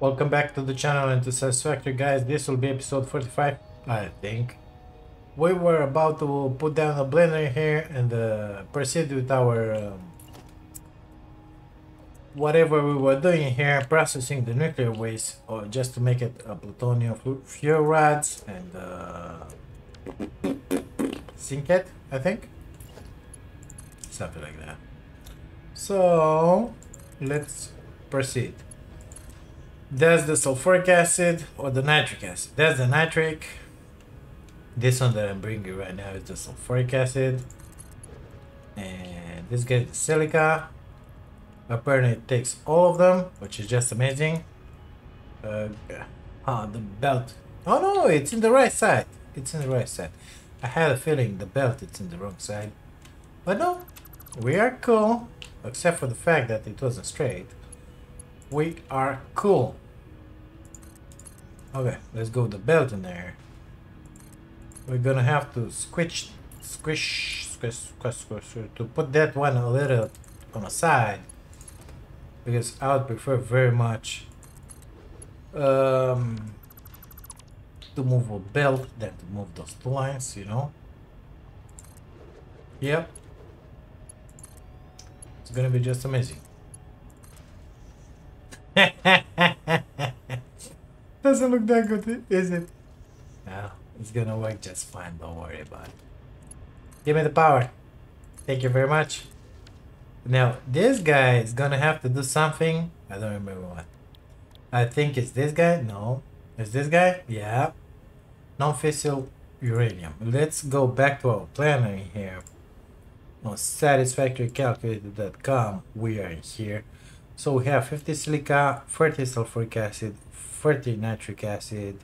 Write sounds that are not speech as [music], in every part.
Welcome back to the channel and to Satisfactory guys. This will be episode 45, I think. We were about to put down a blender here and uh, proceed with our um, whatever we were doing here, processing the nuclear waste, or just to make it a plutonium fuel rods and uh, sink it, I think. Something like that. So let's proceed. That's the sulfuric acid or the nitric acid. That's the nitric. This one that I'm bringing right now is the sulfuric acid. And this gets the silica. Apparently it takes all of them, which is just amazing. Uh, oh, the belt. Oh no, it's in the right side. It's in the right side. I had a feeling the belt is in the wrong side. But no, we are cool. Except for the fact that it wasn't straight. We are cool. Okay, let's go with the belt in there. We're gonna have to squish, squish, squish, squish, squish, to put that one a little on the side. Because I would prefer very much um, to move a belt than to move those lines, you know? Yep. It's gonna be just amazing. [laughs] Doesn't look that good, is it? No, it's gonna work just fine, don't worry about it. Give me the power. Thank you very much. Now, this guy is gonna have to do something. I don't remember what. I think it's this guy. No. Is this guy? Yeah. Non-fissile uranium. Let's go back to our planner here on satisfactorycalculator.com we are here so we have 50 silica 30 sulfuric acid 30 nitric acid.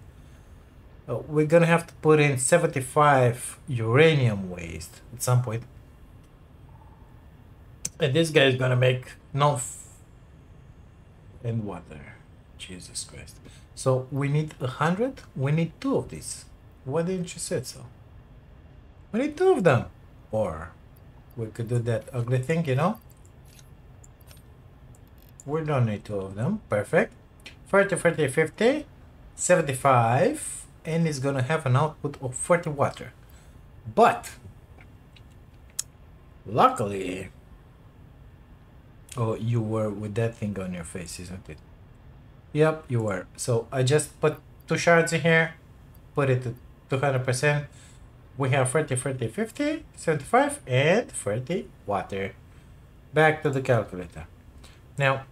Uh, we're gonna have to put in 75 uranium waste at some point. And this guy is gonna make no and water. Jesus christ. So we need a hundred? We need two of these. Why didn't you say so? We need two of them. Or we could do that ugly thing, you know? We don't need two of them. Perfect. 30, 40, 50, 75, and it's gonna have an output of 40 water. But, luckily, oh, you were with that thing on your face, isn't it? Yep, you were. So I just put two shards in here, put it to 200%, we have 30, 30, 50, 75, and 30 water. Back to the calculator. Now,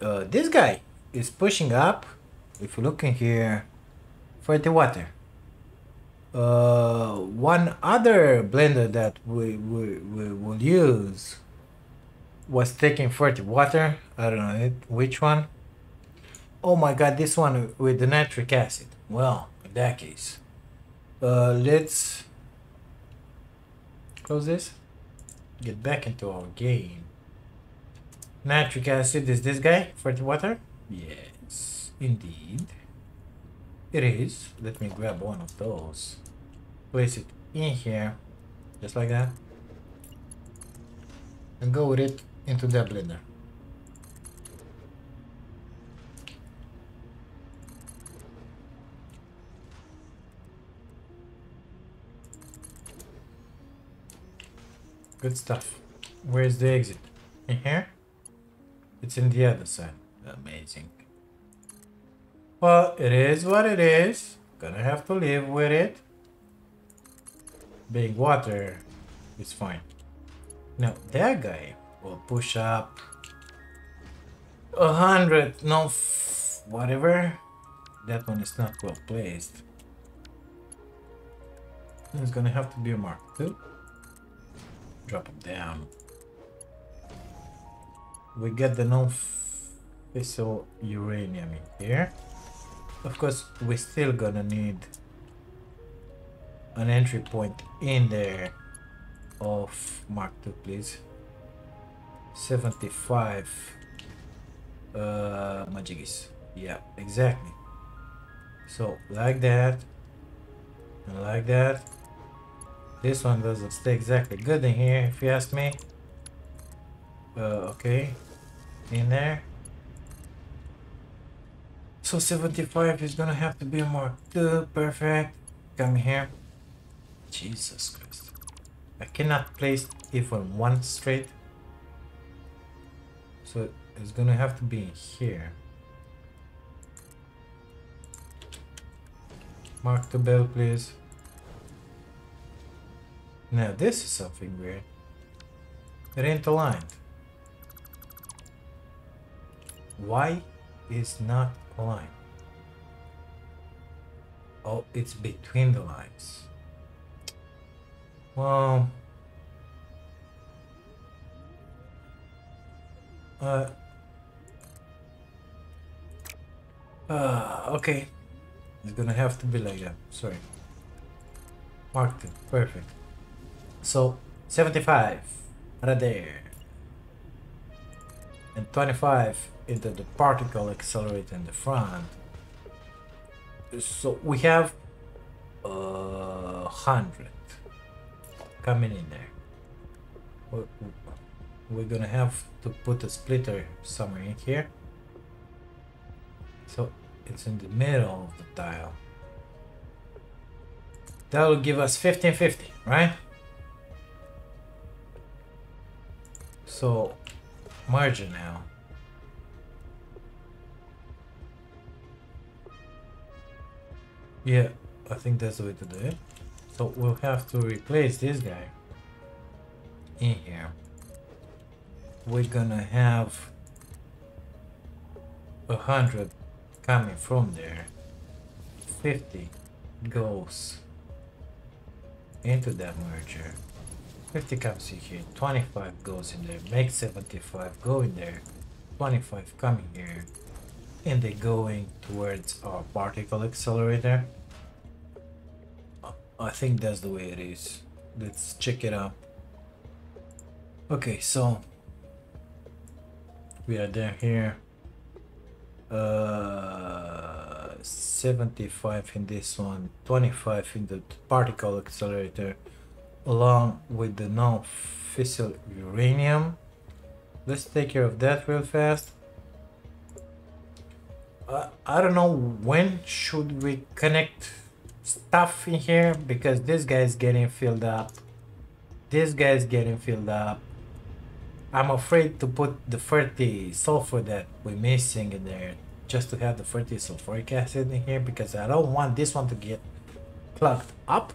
uh, this guy is pushing up, if you look in here, 40 water. Uh, one other blender that we, we, we will use was taking 40 water. I don't know it, which one. Oh my god, this one with the nitric acid. Well, in that case, uh, let's close this. Get back into our game. Nitric acid is this guy for the water? Yes, indeed. It is. Let me grab one of those. Place it in here, just like that. And go with it into the blender. Good stuff. Where's the exit? In here? It's in the other side. Amazing. Well, it is what it is. Gonna have to live with it. Being water is fine. Now, that guy will push up a hundred, no, whatever. That one is not well placed. It's gonna have to be a mark two drop them down. We get the non-fissile uranium in here. Of course, we're still gonna need an entry point in there of Mark II, please. 75 uh, Majigis. Yeah, exactly. So, like that, and like that, this one doesn't stay exactly good in here, if you ask me. Uh, okay. In there. So 75 is gonna have to be Mark 2, perfect. Come here. Jesus Christ. I cannot place even one straight. So it's gonna have to be here. Mark the bell, please. Now this is something weird. It ain't aligned. Why is not aligned? Oh, it's between the lines. Well, uh, uh, okay. It's gonna have to be like that. Sorry. Marked it. Perfect. So, 75 right there. And 25 into the particle accelerator in the front. So we have a uh, hundred coming in there. We're, gonna have to put a splitter somewhere in here. So it's in the middle of the tile. That will give us 1550, right? So, margin now. Yeah, I think that's the way to do it. So we'll have to replace this guy in here. We're gonna have a hundred coming from there. 50 goes into that merger. 50 comes in here, 25 goes in there, make 75 go in there, 25 coming here, and they're going towards our particle accelerator. I think that's the way it is. Let's check it out. Okay, so we are there here. Uh, 75 in this one, 25 in the particle accelerator, along with the non-fissile uranium. Let's take care of that real fast. Uh, I don't know when should we connect stuff in here because this guy is getting filled up. This guy is getting filled up. I'm afraid to put the 30 sulfur that we're missing in there just to have the 30 sulfuric acid in here because I don't want this one to get plugged up.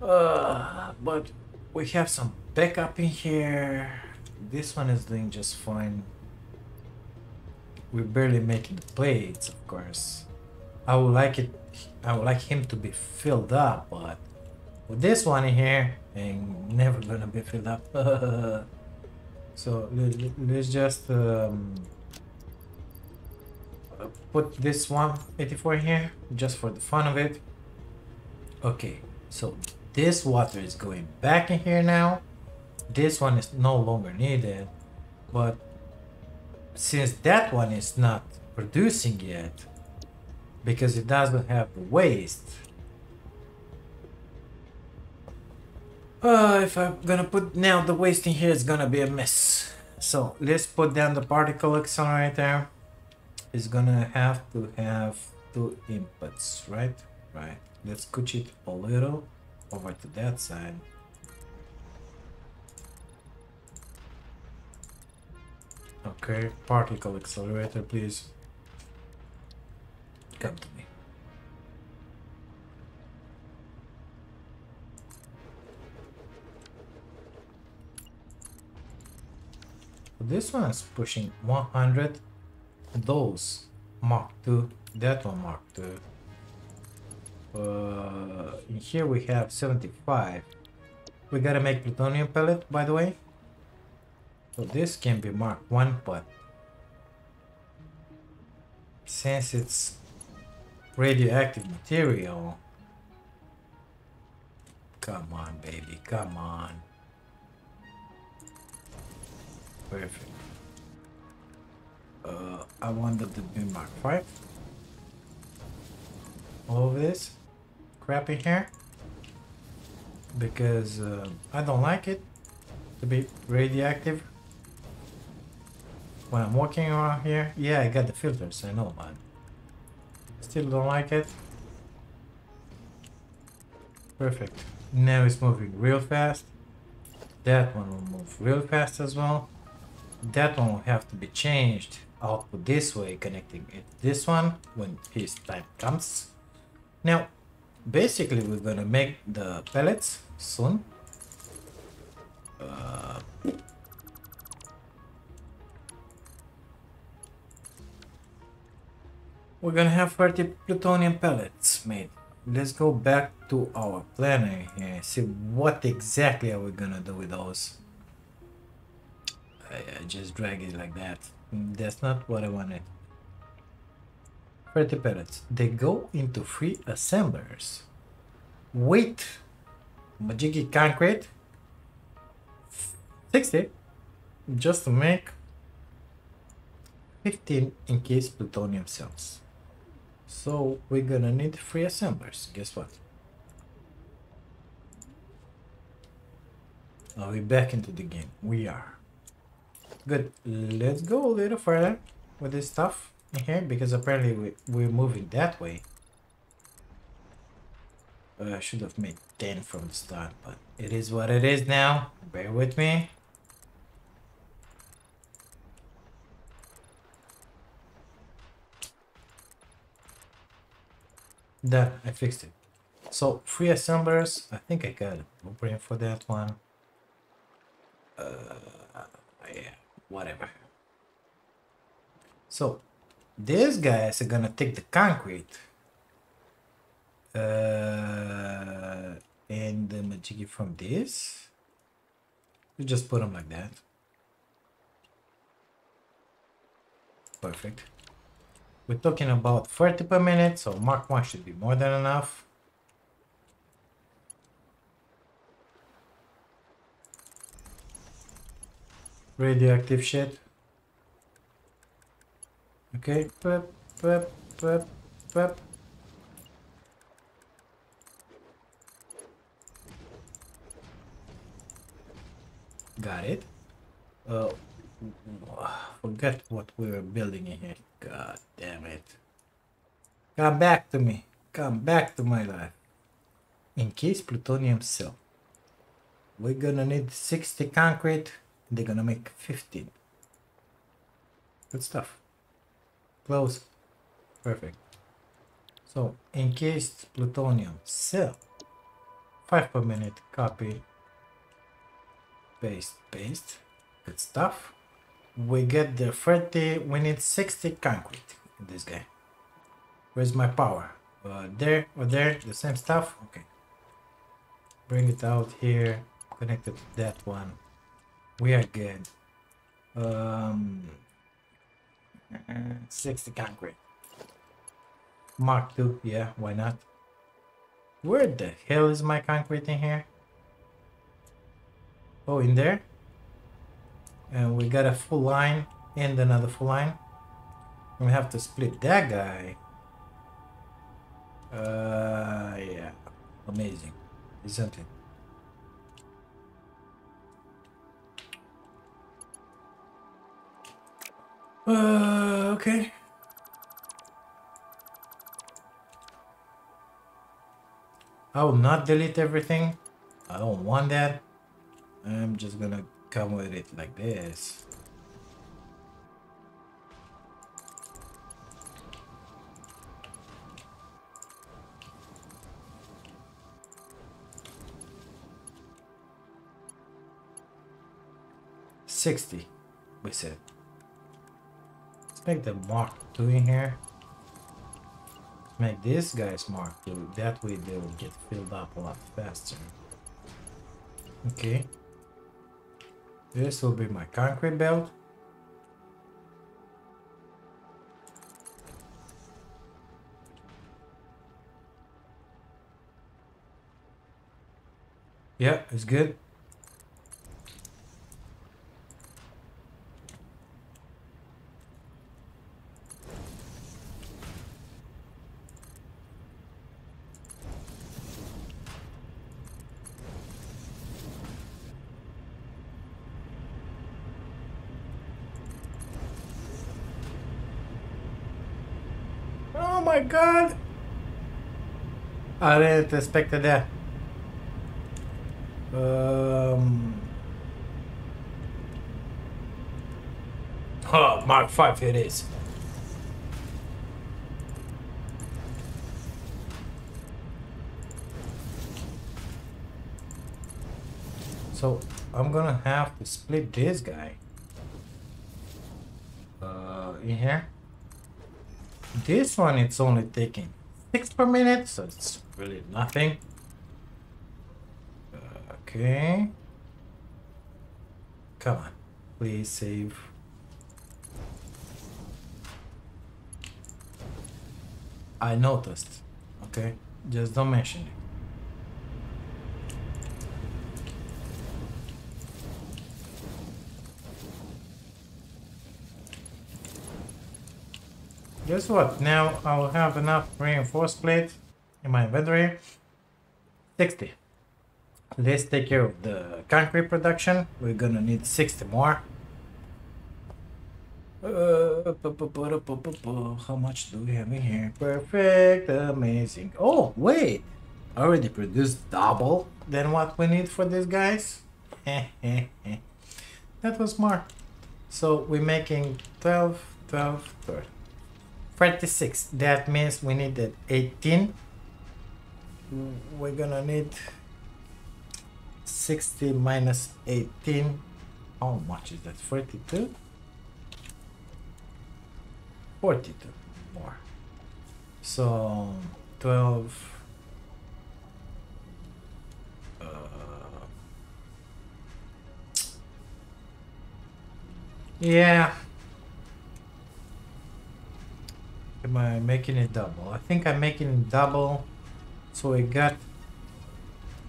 Uh, but we have some backup in here. This one is doing just fine. We're barely making the plates, of course. I would like it, I would like him to be filled up, but with this one here, ain't never gonna be filled up. [laughs] so let's just um, put this 184 here, just for the fun of it. Okay, so this water is going back in here now. This one is no longer needed, but since that one is not producing yet, because it doesn't have the waste, Uh, if I'm gonna put now the waste in here, it's gonna be a mess. So let's put down the particle accelerator. It's gonna have to have two inputs, right? Right. Let's scooch it a little over to that side. Okay, particle accelerator, please. Come to me. This one is pushing 100. Those Mark II, that one Mark II. Uh, in here we have 75. We gotta make plutonium pellet, by the way. So this can be Mark 1, but since it's radioactive material, come on, baby, come on. Perfect. Uh, I wanted to be Mark 5. All of this crap in here. Because uh, I don't like it to be radioactive. When I'm walking around here. Yeah, I got the filters, I know, but still don't like it. Perfect. Now it's moving real fast. That one will move real fast as well. That one will have to be changed output this way, connecting it this one when his time comes. Now, basically we're gonna make the pellets soon. Uh, we're gonna have 30 plutonium pellets made. Let's go back to our planner here and see what exactly are we gonna do with those. I, I just drag it like that. That's not what I wanted. 30 pellets. They go into three assemblers. Weight. Majiki concrete. 60. Just to make 15 encased plutonium cells. So we're gonna need three assemblers. Guess what? Are we back into the game? We are. Good. Let's go a little further with this stuff here because apparently we, we're moving that way. Uh, I should have made 10 from the start, but it is what it is now. Bear with me. Done. I fixed it. So, three assemblers. I think I got a blueprint for that one. Uh, yeah, whatever. So, these guys are gonna take the concrete uh, and the majiki from this. You just put them like that. Perfect. We're talking about 30 per minute, so Mark 1 should be more than enough. Radioactive shit. Okay, pep, pep, pep, pep. Got it. Uh, forget what we were building in here. God damn it. Come back to me. Come back to my life. Encased plutonium cell. We're gonna need 60 concrete. They're gonna make 15. Good stuff. Close. Perfect. So, encased plutonium cell. 5 per minute. Copy. Paste. Paste. Good stuff. We get the 30. We need 60 concrete this guy. Where's my power? Uh, there or there? The same stuff? Okay. Bring it out here. Connected to that one. We are good. Um, [laughs] 60 concrete. Mark 2, yeah, why not? Where the hell is my concrete in here? Oh, in there? And we got a full line and another full line. We have to split that guy. Uh, yeah. Amazing, isn't it? Uh, okay. I will not delete everything. I don't want that. I'm just gonna come with it like this. Sixty, we said. Let's make the Mark 2 in here. Make this guy's Mark 2. That way they will get filled up a lot faster. Okay. This will be my concrete belt. Yeah, it's good. I didn't expect. Um. Oh, Mark 5 it is. So I'm gonna have to split this guy uh, in here. This one it's only taking six per minute, so it's really nothing. Okay. Come on, please save. I noticed. Okay, just don't mention it. Guess what? Now I'll have enough reinforced plate in my inventory. 60. Let's take care of the concrete production. We're gonna need 60 more. Uh, how much do we have in here? Perfect, amazing. Oh, wait! I already produced double than what we need for these guys. [laughs] that was smart. So we're making 12, 12, 13. 36 that means we needed 18 we're gonna need 60 minus 18 how much is that? 42 42 more. So 12 uh, yeah. Am I making it double? I think I'm making double. So we got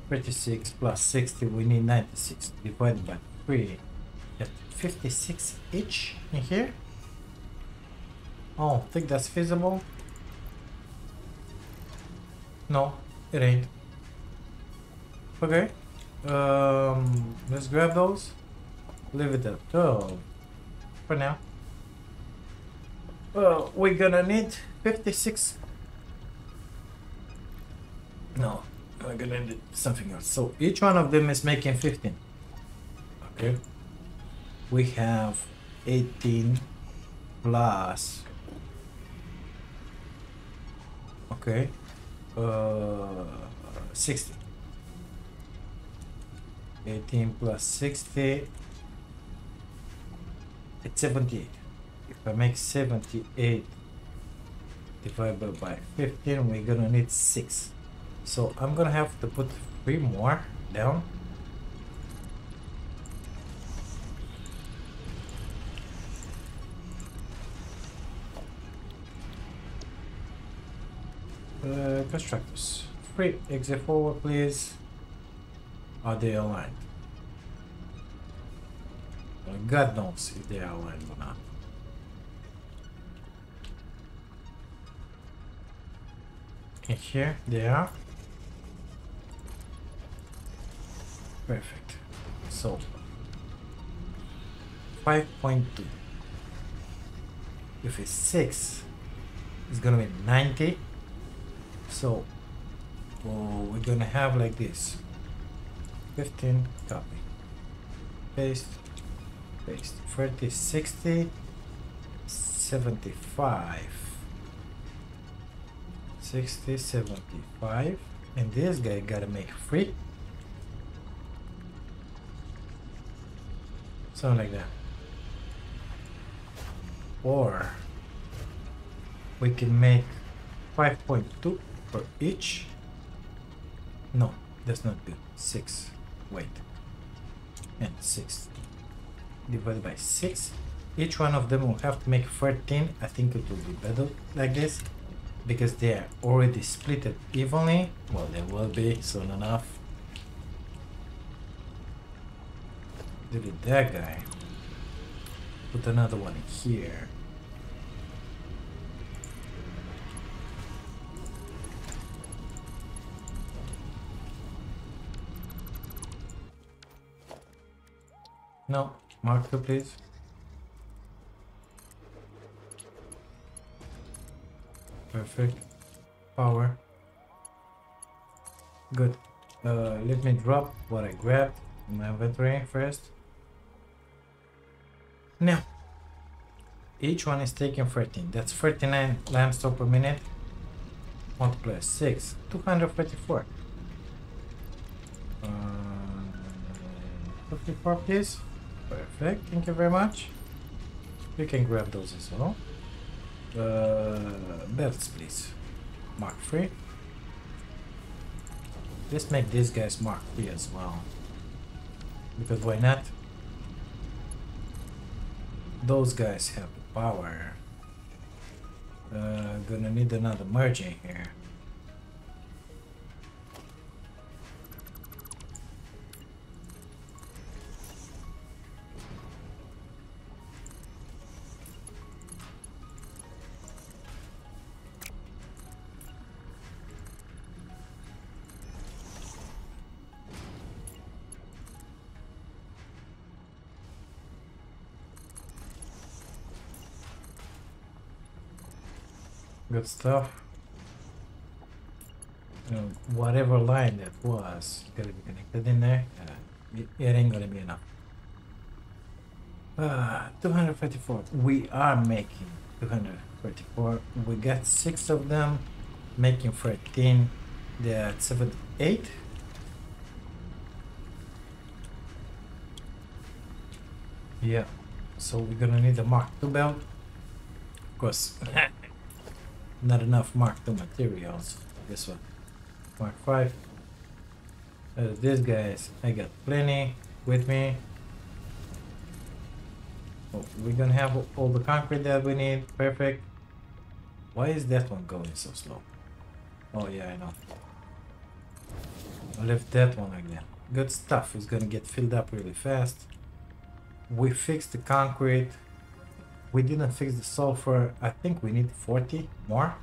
36 plus 60. We need 96 divided by 3. Get 56 each in here. Oh, think that's feasible. No, it ain't. Okay. Um, let's grab those. Leave it at 12 for now. Well, we're gonna need 56. No, we're gonna need something else. So each one of them is making 15. Okay. We have 18 plus. Okay. Uh, 60. 18 plus 60. It's 78. If I make 78 divided by 15, we're gonna need 6. So I'm gonna have to put 3 more down. Uh, constructors. Free exit forward, please. Are they aligned? God knows if they are aligned or not. in here they are perfect. So 5.2 if it's 6 it's gonna be 90 so oh, we're gonna have like this. 15 copy. Paste paste. 30 60 75 60, 75. And this guy gotta make free. Something like that. Or we can make 5.2 for each. No, that's not good. 6. Wait. And 6 divided by 6. Each one of them will have to make 13. I think it will be better like this because they are already split evenly. Well, they will be soon enough. Delete that guy. Put another one here. No, mark two please. Perfect. Power. Good. Uh, let me drop what I grabbed in my inventory first. Now, each one is taking 13. That's 39 limestone per minute. Multiply plus 6. 234. Uh, 54 please. Perfect. Thank you very much. You can grab those as well. Uh, belts, please. Mark 3. Let's make these guys Mark 3 as well. Because why not? Those guys have power. Uh, gonna need another merging here. Good stuff. Uh, whatever line that was gonna be connected in there, uh, it, it ain't gonna be enough. Uh, 254. We are making 234. We got six of them, making 13. They're at 78. Yeah, so we're gonna need a Mark II belt. Of course, [laughs] not enough Mark II materials. This one, Mark 5. Uh, these guys, I got plenty with me. Oh, we're gonna have all the concrete that we need. Perfect. Why is that one going so slow? Oh yeah, I know. I left that one like that. Good stuff. It's gonna get filled up really fast. We fixed the concrete. We didn't fix the sulfur. I think we need 40 more.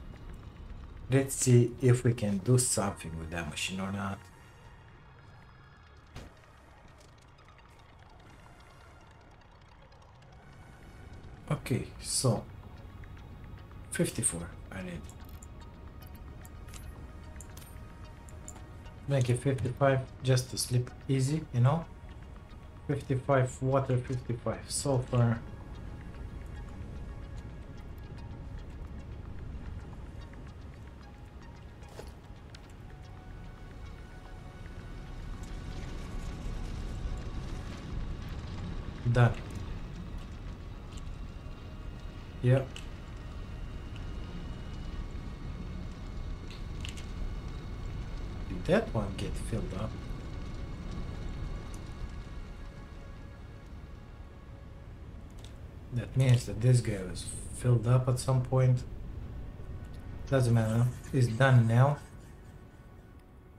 Let's see if we can do something with that machine or not. Okay, so 54 I need. Make it 55 just to sleep easy, you know? 55 water, 55 sulfur. Done. Yep. Did that one get filled up? That means that this guy was filled up at some point. Doesn't matter. It's done now.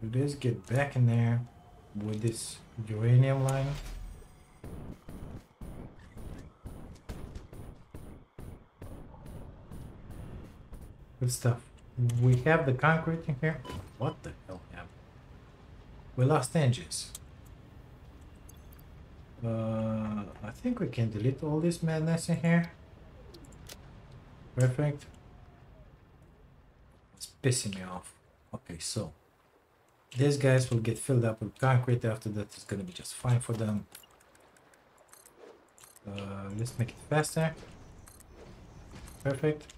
Let's get back in there with this uranium line. Stuff. We have the concrete in here. What the hell happened? We lost engines. Uh, I think we can delete all this madness in here. Perfect. It's pissing me off. Okay, so these guys will get filled up with concrete. After that, it's gonna be just fine for them. Uh, let's make it faster. Perfect.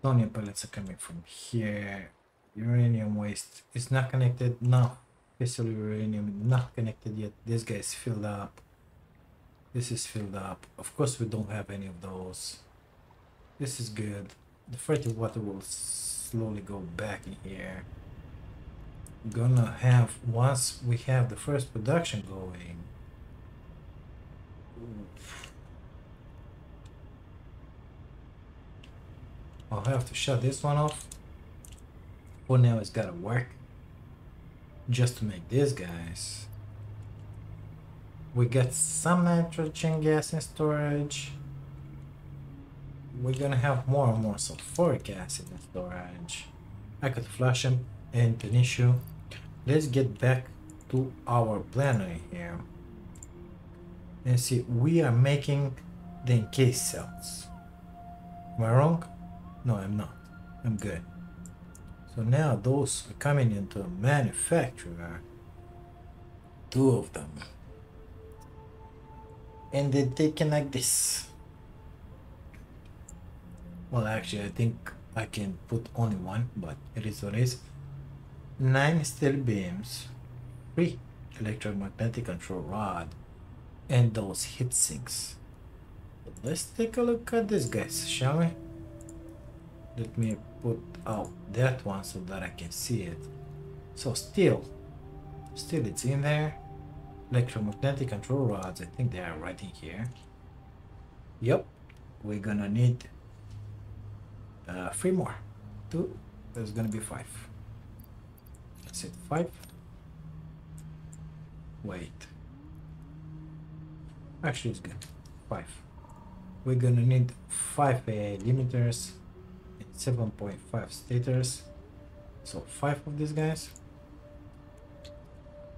Plutonium pellets are coming from here. Uranium waste is not connected. No. Fissile uranium not connected yet. This guy is filled up. This is filled up. Of course we don't have any of those. This is good. The fertile water will slowly go back in here. Gonna have, once we have the first production going, I'll have to shut this one off. For now, it's gotta work. Just to make these guys. We got some nitrogen gas in storage. We're gonna have more and more sulfuric acid in storage. I could flush them, ain't an issue. Let's get back to our planner here. And see, we are making the encased cells. Am I wrong? No, I'm not. I'm good. So now those are coming into manufacturer. Two of them. And they're taken like this. Well, actually, I think I can put only one, but it is what it is. Nine steel beams, three electromagnetic control rod, and those heat sinks. Let's take a look at this, guys, shall we? Let me put out that one so that I can see it. So still, still it's in there. Electromagnetic control rods, I think they are right in here. Yep, we're gonna need uh, three more. Two, there's gonna be five. That's it, five. Wait. Actually, it's good. Five. We're gonna need five AI limiters 7.5 stators so five of these guys.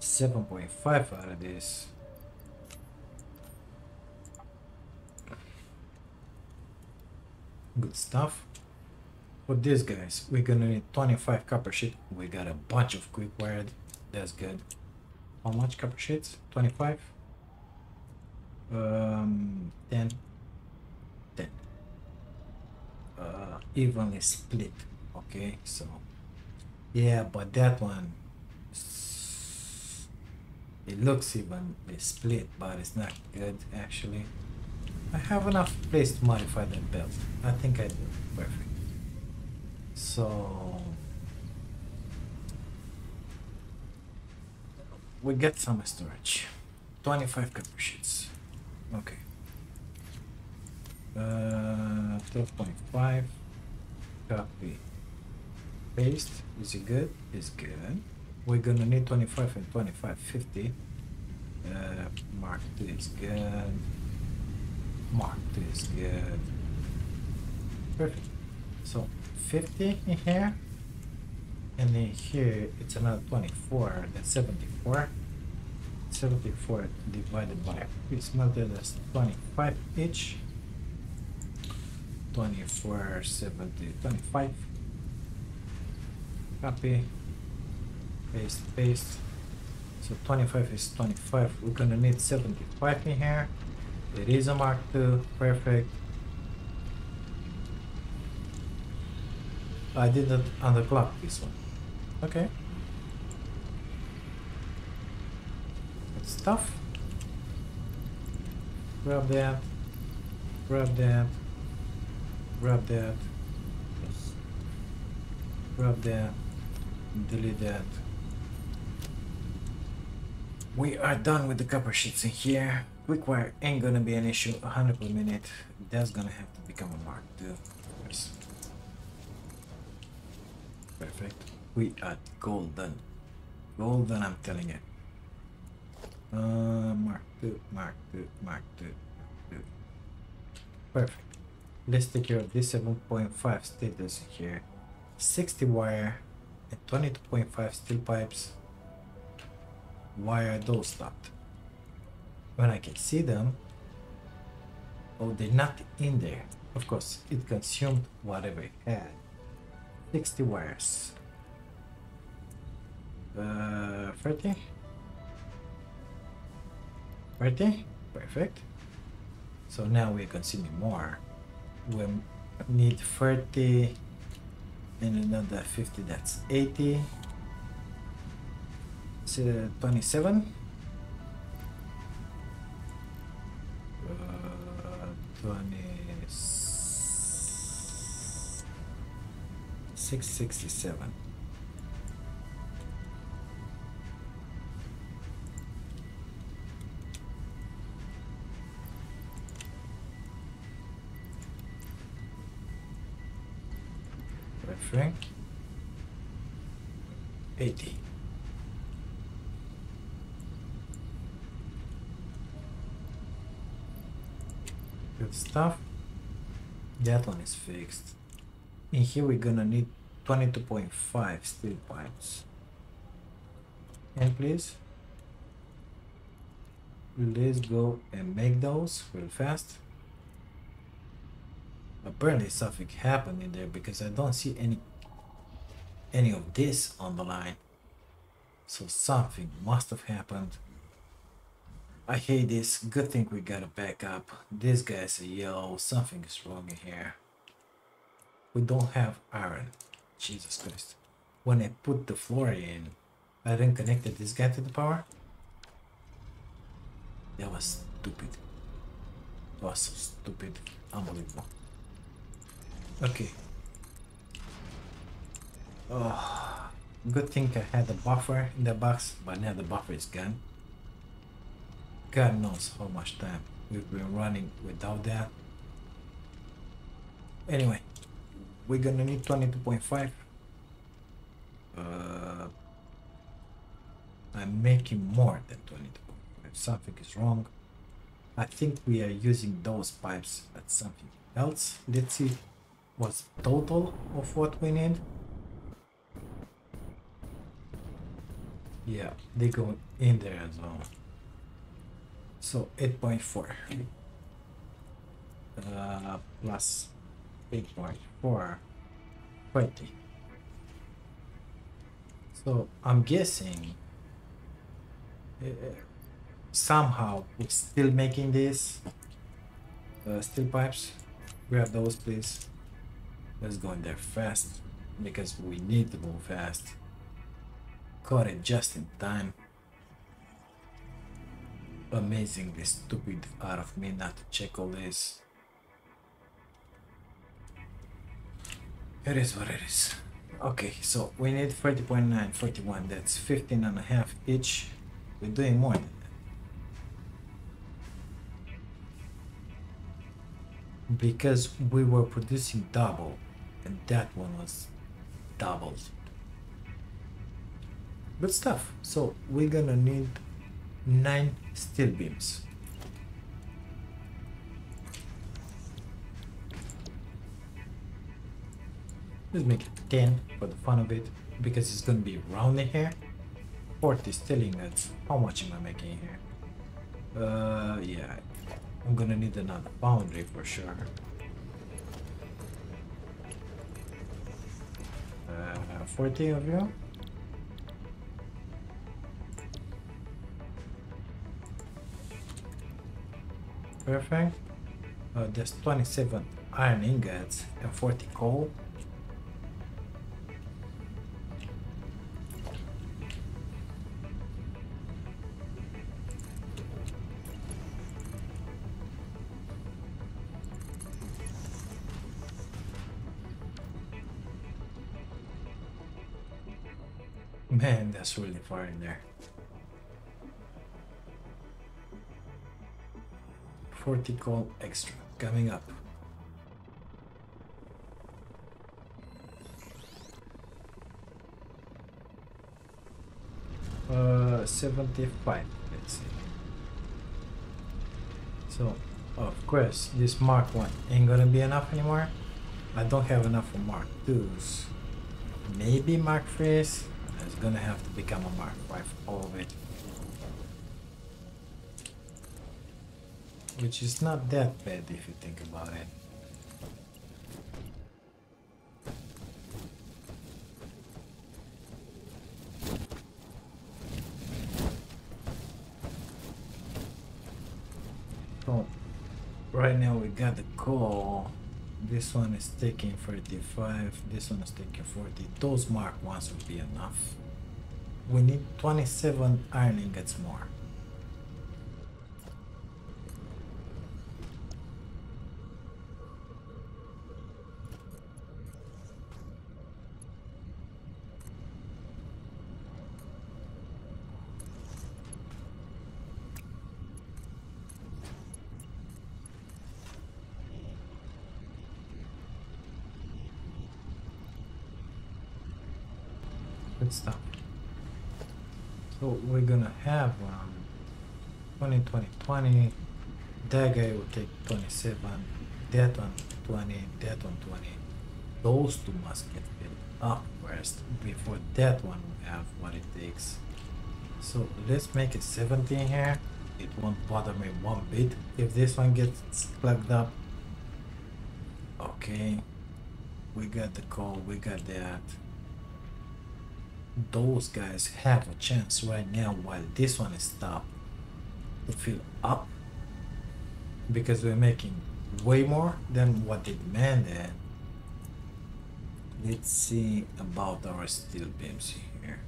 7.5 out of this. Good stuff. For these guys we're gonna need 25 copper sheet. We got a bunch of quick wired. That's good. How much copper sheets? 25 um 10 uh, evenly split okay? So yeah but that one it looks evenly split but it's not good actually. I have enough place to modify that belt. I think I do. Perfect. So we get some storage. 25 copper sheets okay uh, 12.5 copy. Paste. Is it good? Is good. We're gonna need 25 and 25 50 uh, mark 2 is good. Mark 2 is good. Perfect. So 50 in here. And then here it's another 24 that's 74 74 divided by 3 smelted that's 25 each 24, 70, 25. Copy, paste, paste. So 25 is 25. We're gonna need 75 in here. It is a Mark II, perfect. I didn't underclock this one. Okay. Good stuff. Grab that. Grab that grab that. Grab that. Delete that. We are done with the copper sheets in here. Quick wire ain't gonna be an issue. 100 per minute. That's gonna have to become a mark too perfect. We are golden. Golden i'm telling you. Uh mark two mark two mark two, mark two. perfect let's take care of this 7.5 stators here 60 wire and 22.5 steel pipes. Why are those stopped. When I can see them oh they're not in there. Of course it consumed whatever it had. 60 wires. Uh 30 30 perfect. So now we're consuming more we need 30 and another 50 that's 80 so 27 uh, 667 Frank. 80. Good stuff. That one is fixed. In here we're gonna need 22.5 steel pipes. And please. Let's go and make those real fast. Apparently something happened in there because I don't see any any of this on the line. So something must have happened. I hate this. Good thing we got a backup. This guy's a yellow. Something is wrong in here. We don't have iron. Jesus Christ. When I put the floor in, I didn't connected this guy to the power. That was stupid. That was so stupid. Unbelievable. Okay. Oh, good thing I had the buffer in the box, but now the buffer is gone. God knows how much time we've been running without that. Anyway, we're gonna need 22.5. Uh, I'm making more than 22.5. Something is wrong. I think we are using those pipes at something else. Let's see what's total of what we need. Yeah, they go in there as well. So 8.4 uh, plus 8.4 20. So I'm guessing uh, somehow we're still making this uh, steel pipes. Grab those please. Let's go in there fast because we need to move fast. Caught it just in time amazingly stupid out of me not to check all this. It is what it is. Okay, so we need 40.9, 41, that's 15 and a half each. We're doing more than that. Because we were producing double, and that one was doubled. Good stuff. So we're gonna need nine steel beams. Let's make it 10 for the fun of it, because it's gonna be round in here. 40 steel ingots. How much am I making here? Uh, yeah. I'm gonna need another foundry for sure. Uh, 40 of you? Perfect. Uh, there's 27 iron ingots and 40 coal. That's really far in there. 40 coal extra coming up. Uh, 75, let's see. So, of course, this Mark 1 ain't gonna be enough anymore. I don't have enough for Mark 2s. Maybe Mark 3s. It's gonna have to become a Mark 5, all of it. Which is not that bad if you think about it. So, right now we got the coal. This one is taking 35, this one is taking 40. Those mark ones would be enough. We need 27 iron ingots more. good stuff. So we're gonna have um, 20, 20, 20. That guy will take 27. That one 20. That one 20. Those two must get filled up first before that one will have what it takes. So let's make it 17 here. It won't bother me one bit if this one gets plugged up. Okay. We got the coal, we got that. Those guys have a chance right now while this one is stopped to fill up because we're making way more than what they demanded. Let's see about our steel beams here.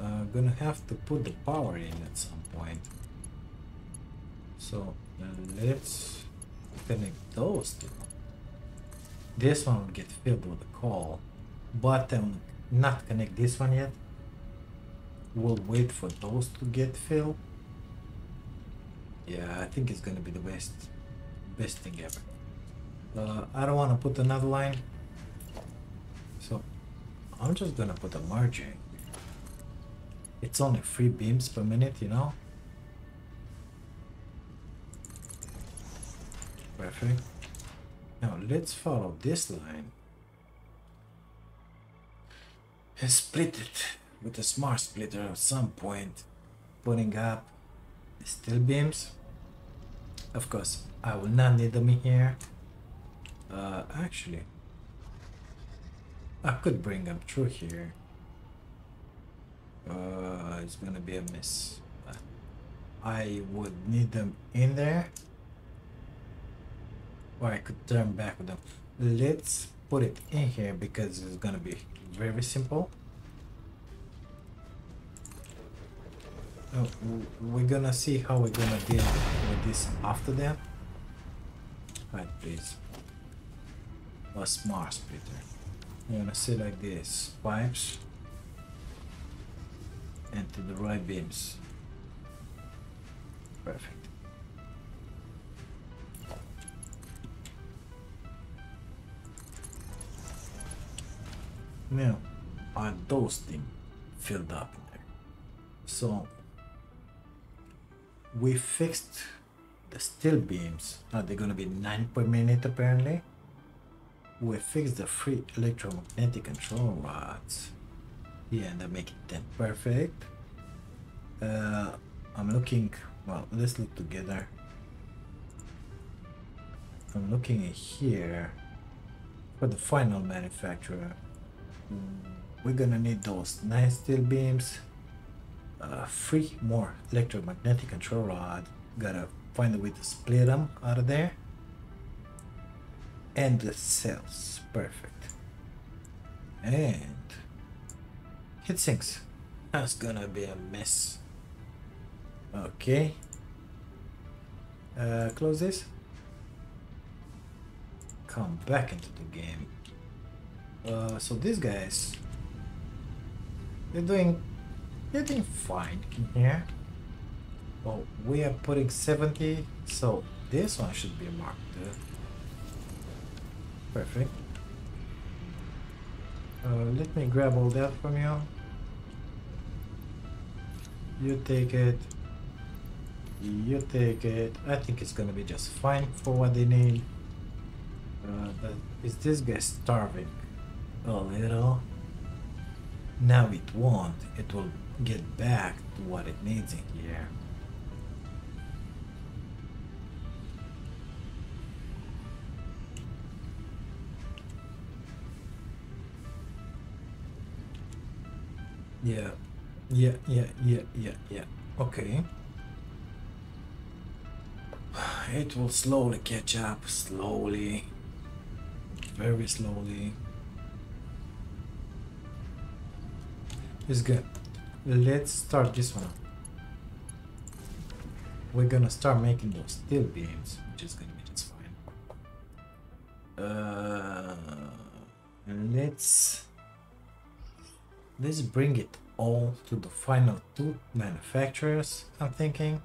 Uh, gonna have to put the power in at some point. So uh, let's connect those two. This one will get filled with the coal, but I'm not connect this one yet. We'll wait for those to get filled. Yeah, I think it's gonna be the best, best thing ever. Uh, I don't want to put another line, so I'm just gonna put a merger. It's only three beams per minute, you know. Perfect. Now let's follow this line and split it with a smart splitter at some point, putting up steel beams. Of course, I will not need them here. Uh, actually, I could bring them through here. Uh, it's gonna be a mess. I would need them in there or I could turn back with them. Let's put it in here because it's gonna be very simple. Uh, oh, we're gonna see how we're gonna deal with this after that. Right, please. A smart splitter. You're gonna sit like this. Pipes. And to the right beams. Perfect. Now, are those things filled up there? So, we fixed the steel beams. Now they're gonna be 9 per minute apparently? We fixed the free electromagnetic control rods. Yeah, and they make it 10 perfect. Uh, I'm looking, well, let's look together. I'm looking here for the final manufacturer we're gonna need those nine steel beams uh, three more electromagnetic control rod. Gotta find a way to split them out of there. And the cells perfect. And heat sinks. That's gonna be a mess. Okay. Uh, close this. Come back into the game. Uh, so these guys, they're doing, doing fine in here. Well, we are putting 70, so this one should be marked. Perfect. Uh, let me grab all that from you. You take it. You take it. I think it's gonna be just fine for what they need. Uh, but is this guy starving? a little. Now it won't. It will get back to what it needs in here. Yeah, yeah, yeah, yeah, yeah, yeah. Okay. [sighs] It will slowly catch up, slowly, very slowly. It's good. Let's start this one. We're gonna start making those steel beams, which is gonna be just fine. Uh, let's let's bring it all to the final two manufacturers. I'm thinking.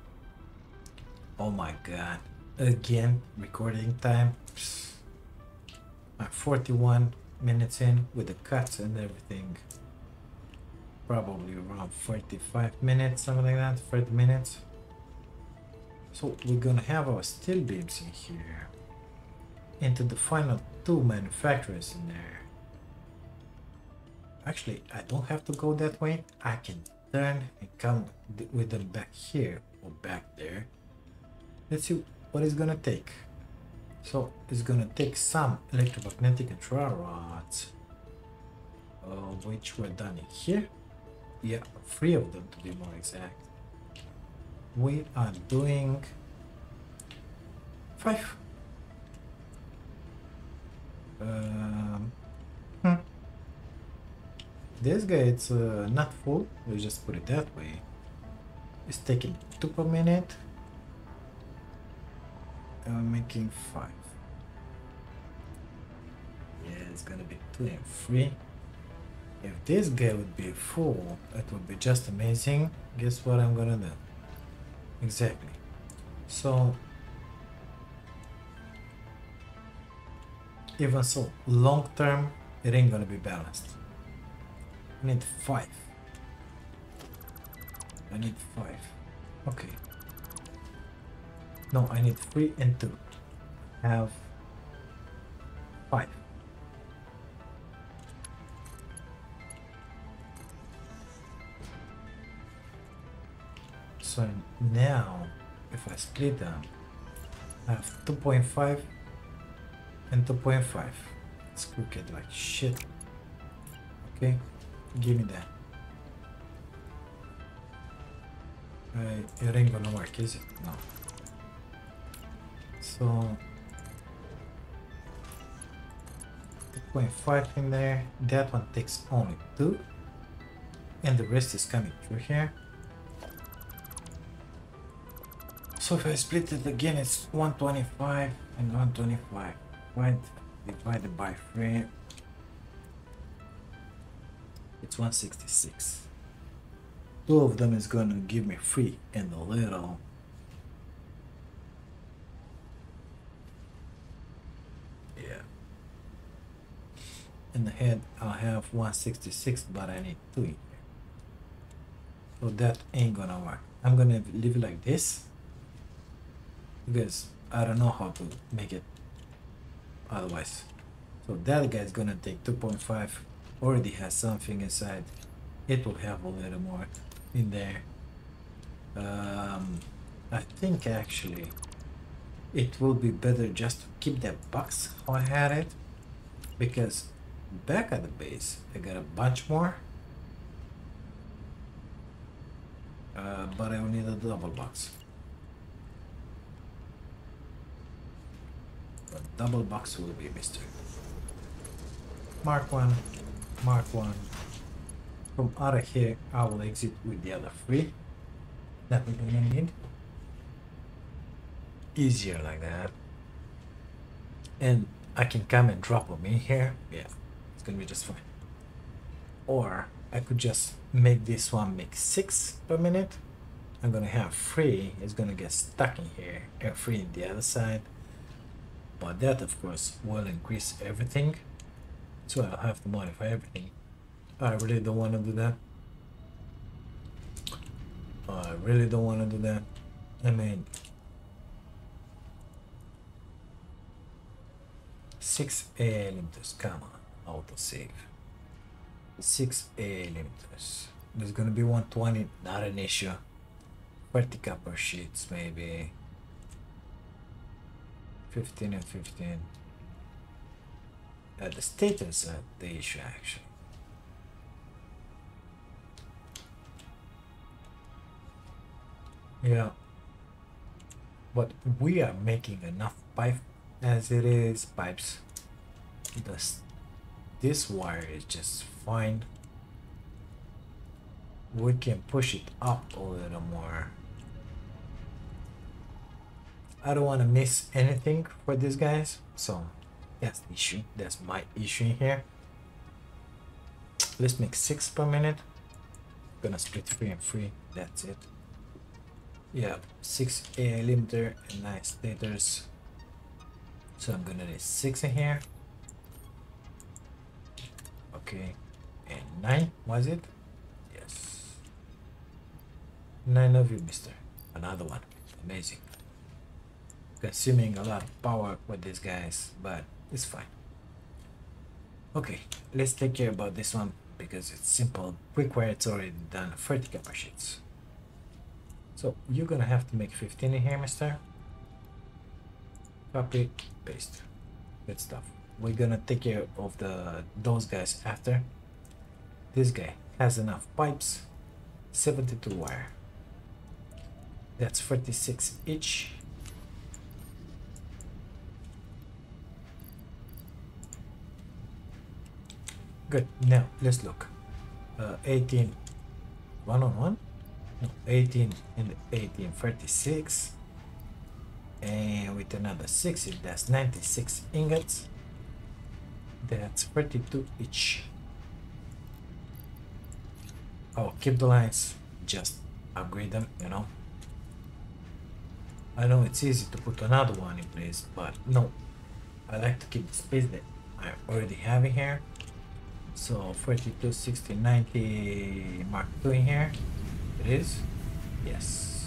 Oh my god! Again, recording time. I'm 41 minutes in with the cuts and everything probably around 45 minutes, something like that, 30 minutes. So we're gonna have our steel beams in here into the final two manufacturers in there. Actually, I don't have to go that way. I can turn and come with them back here or back there. Let's see what it's gonna take. So it's gonna take some electromagnetic control rods, uh, which were done in here. Yeah, three of them to be more exact. We are doing five. Um, hmm. This guy it's uh, not full. We just put it that way. It's taking two per minute. I'm making five. Yeah, it's gonna be two and three. If this guy would be full, it would be just amazing. Guess what I'm gonna do? Exactly. So, even so, long term, it ain't gonna be balanced. I need five. I need five. Okay. No, I need three and two. Have five. So now, if I split them, I have 2.5 and 2.5. It's crooked like shit. Okay, give me that. Uh, it ain't gonna work, is it? No. So 2.5 in there. That one takes only two, and the rest is coming through here. So if I split it again, it's 125 and 125. Right, divided by 3. It's 166. Two of them is gonna give me 3 and a little. Yeah. In the head, I'll have 166, but I need 2 in here. So that ain't gonna work. I'm gonna leave it like this because I don't know how to make it otherwise. So that guy is gonna take 2.5, already has something inside. It will have a little more in there. Um, I think actually it will be better just to keep that box how I had it because back at the base I got a bunch more uh, but I will need a double box A double box will be Mr. Mark 1, Mark 1. From out of here, I will exit with the other three that we're gonna need. Easier like that. And I can come and drop them in here. Yeah, it's gonna be just fine. Or I could just make this one make six per minute. I'm gonna have three, it's gonna get stuck in here, and three in the other side but that of course will increase everything. So I'll have to modify everything. I really don't want to do that. I really don't want to do that. I mean 6 AI limiters come on autosave. 6 AI limiters there's gonna be 120 not an issue. 30 copper sheets maybe 15 and 15. Uh, the stators are the issue actually. Yeah. But we are making enough pipe as it is pipes. This, this wire is just fine. We can push it up a little more. I don't want to miss anything for these guys. So that's the issue. That's my issue here. Let's make six per minute. Gonna split three and three. That's it. Yeah, six AI limiter and nine stators. So I'm gonna need six in here. Okay, and nine was it? Yes. Nine of you, Mister. Another one. Amazing consuming a lot of power with these guys, but it's fine. Okay, let's take care about this one because it's simple, quick wire, it's already done, 30 copper sheets. So you're gonna have to make 15 in here, mister. Copy, paste. Good stuff. We're gonna take care of the those guys after. This guy has enough pipes. 72 wire. That's 46 each. Good. Now let's look. Uh, 18 one on one. No, 18 and 18 36 and with another 60 that's 96 ingots. That's 32 each. Oh keep the lines. Just upgrade them you know. I know it's easy to put another one in place but no. I like to keep the space that I already have in here so 42 60 90 mark 2 in here it is yes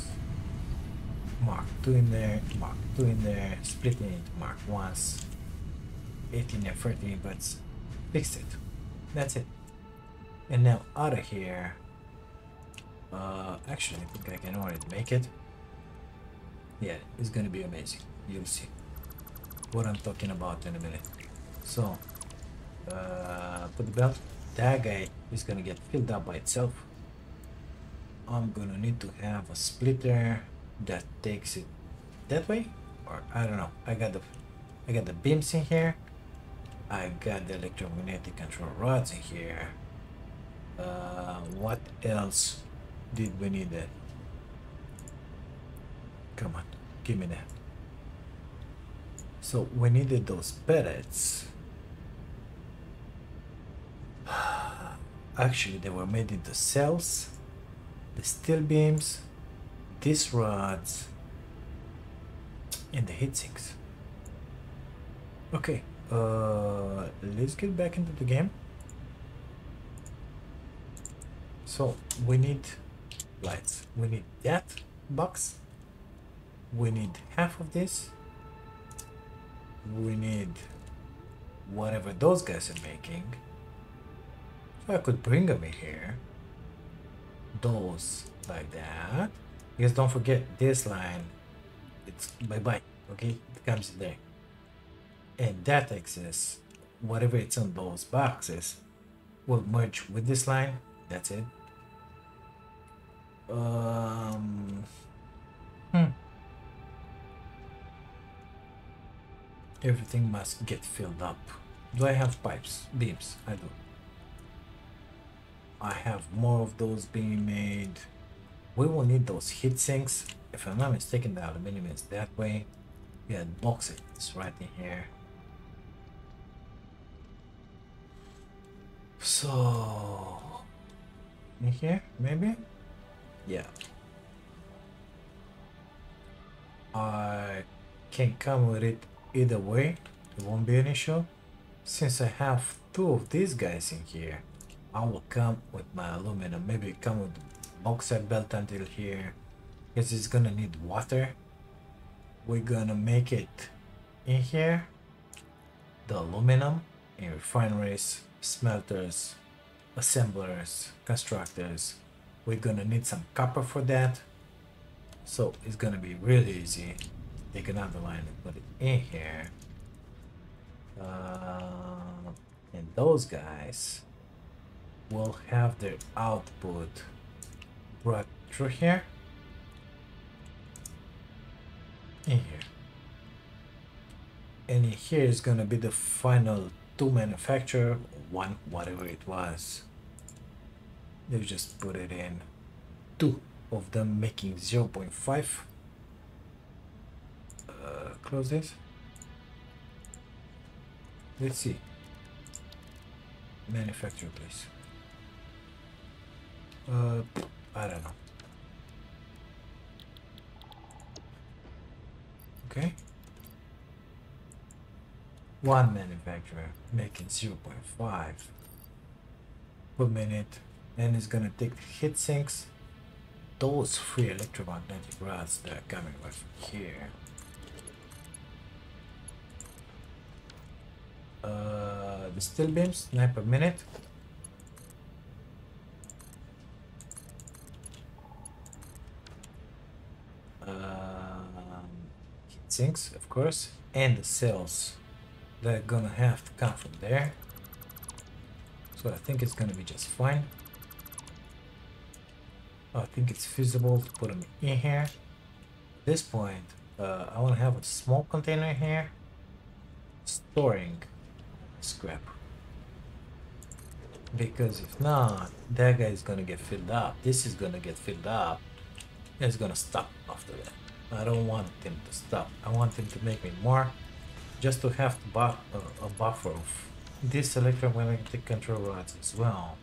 Mark 2 in there, Mark 2 in there, splitting into Mark 1s, 18 and 13, but fixed it. That's it. And now out of here, uh, actually I think I can already make it. Yeah, it's gonna be amazing. You'll see what I'm talking about in a minute. So, uh, put the belt. That guy is gonna get filled up by itself. I'm gonna need to have a splitter that takes it that way or I don't know. I got the I got the beams in here. I got the electromagnetic control rods in here. Uh, what else did we need that come on give me that. So we needed those pellets actually they were made into cells the steel beams these rods and the heat sinks. Okay, uh, let's get back into the game. So we need lights. We need that box. We need half of this. We need whatever those guys are making. I could bring them in here. Those like that. Because don't forget this line, it's bye-bye, okay? It comes in there. And that excess, whatever it's on those boxes, will merge with this line. That's it. Um, hmm. Everything must get filled up. Do I have pipes? Beams? I do. I have more of those being made. We will need those heat sinks. If I'm not mistaken, the aluminum is that way. Yeah, bauxite. It's right in here. So... In here, maybe? Yeah. I can come with it either way. It won't be an issue. Since I have two of these guys in here, I will come with my aluminum. Maybe come with bauxite belt until here. Because it's gonna need water. We're gonna make it in here. The aluminum in refineries smelters assemblers constructors. We're gonna need some copper for that. So it's gonna be really easy. Take another line and put it in here. Uh, and those guys will have their output. Right through here. In here. And here is gonna be the final two manufacturer one whatever it was. They just put it in. Two of them making 0 0.5 uh, close this. Let's see. Manufacturer please uh, I don't know. Okay. One manufacturer making 0.5 per minute and it's gonna take heat sinks those free electromagnetic rods that are coming right from here uh, the steel beams 9 per minute sinks, of course, and the cells that are gonna have to come from there. So I think it's gonna be just fine. I think it's feasible to put them in here. At this point, uh, I want to have a small container here storing scrap. Because if not, that guy is gonna get filled up. This is gonna get filled up. It's gonna stop after that. I don't want them to stop. I want them to make me more. Just to have bu uh, a buffer of this electromagnetic control rods as well.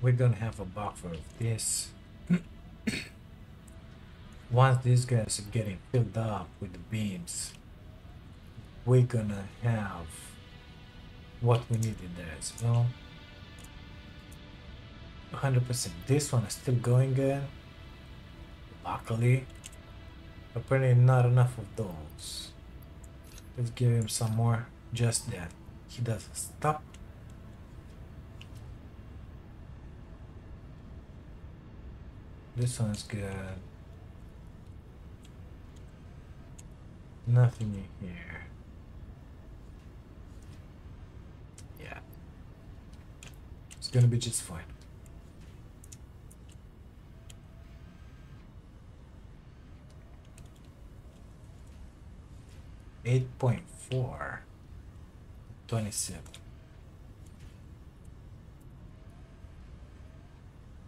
We're gonna have a buffer of this. [coughs] Once these guys are getting filled up with the beams, we're gonna have what we need in there as well. 100%. This one is still going good. Luckily, apparently not enough of those. Let's give him some more. Just that he doesn't stop. This one's good. Nothing in here. Yeah. It's gonna be just fine. Eight point four. Twenty-seven.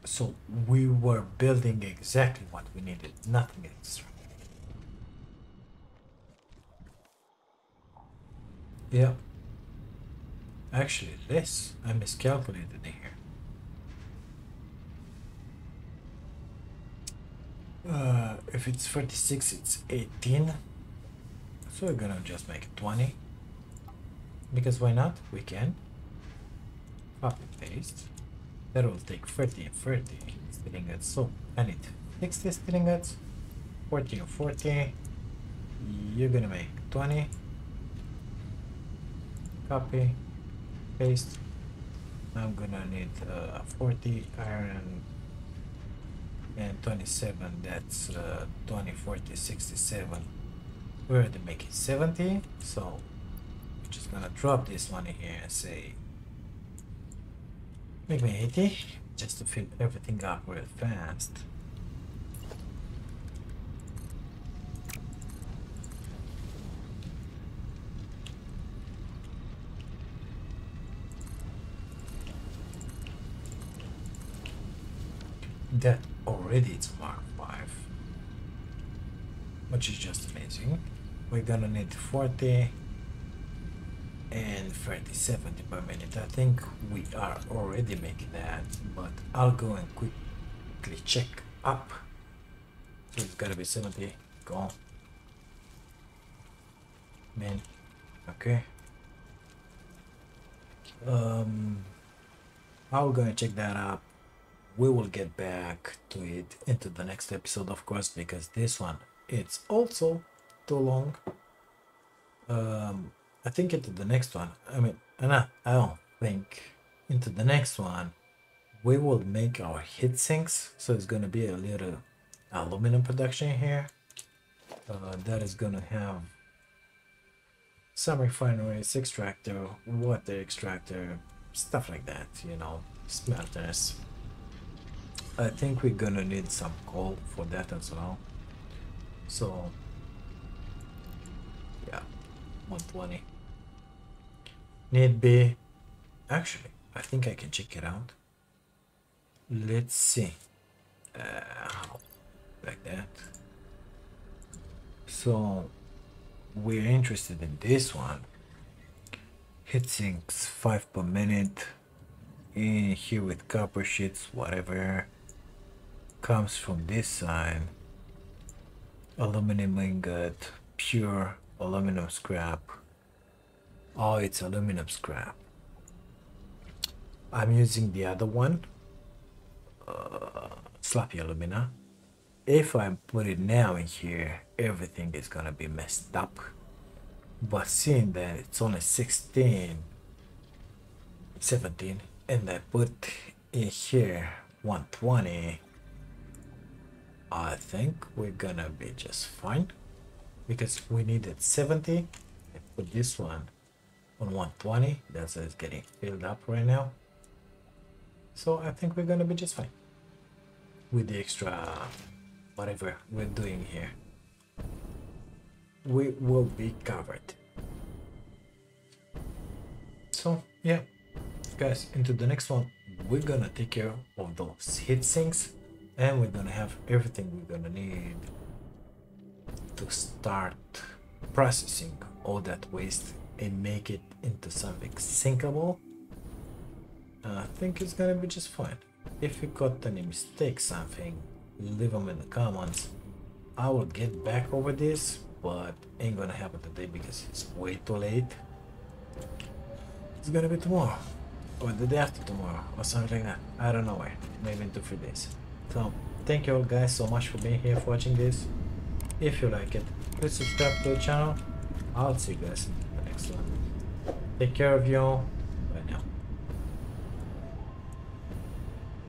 So we were building exactly what we needed, nothing extra. Yeah. Actually, less. I miscalculated here. Uh, if it's 46, it's 18. So we're gonna just make it 20. Because why not? We can. Copy paste. That will take 30 and 30 steel ingots. So I need 60 steel ingots, 40 and 40. You're gonna make 20 copy paste I'm gonna need uh, 40 iron and 27 that's uh, 20 40 67 we're already making 70 so we're just gonna drop this one in here and say make me 80 just to fill everything up real fast. That already it's Mark 5 which is just amazing we're gonna need 40 and 30 70 per minute I think we are already making that but I'll go and quickly check up. So it's gotta be 70 go on. Man okay. Um I'm gonna check that up. We will get back to it into the next episode of course because this one it's also too long. Um i think into the next one. I mean and i don't think into the next one we will make our heat sinks so it's to be a little aluminum production here. Uh, that is to have some refineries extractor water extractor stuff like that you know smelters. I think we're gonna need some coal for that as well. So, 120. Need be, actually, I think I can check it out. Let's see. Uh, like that. So, we're interested in this one. Heat sinks 5 per minute. In here with copper sheets, whatever comes from this side aluminum ingot pure aluminum scrap. Oh it's aluminum scrap. I'm using the other one. Uh, sloppy alumina. If I put it now in here everything is gonna be messed up. But seeing that it's only 16 17 and I put in here 120 I think we're gonna be just fine. Because we needed 70 I put this one on 120 that's it's getting filled up right now. So I think we're gonna be just fine with the extra whatever we're doing here. We will be covered. So yeah guys into the next one. We're gonna take care of those heat sinks and we're gonna have everything we're gonna need to start processing all that waste and make it into something sinkable I think it's gonna be just fine. If you got any mistakes something leave them in the comments. I will get back over this but ain't gonna happen today because it's way too late. It's gonna be tomorrow or the day after tomorrow or something like that. I don't know where maybe in two three days. So thank you all guys so much for being here for watching this if you like it please subscribe to the channel. I'll see you guys in the next one. Take care of you all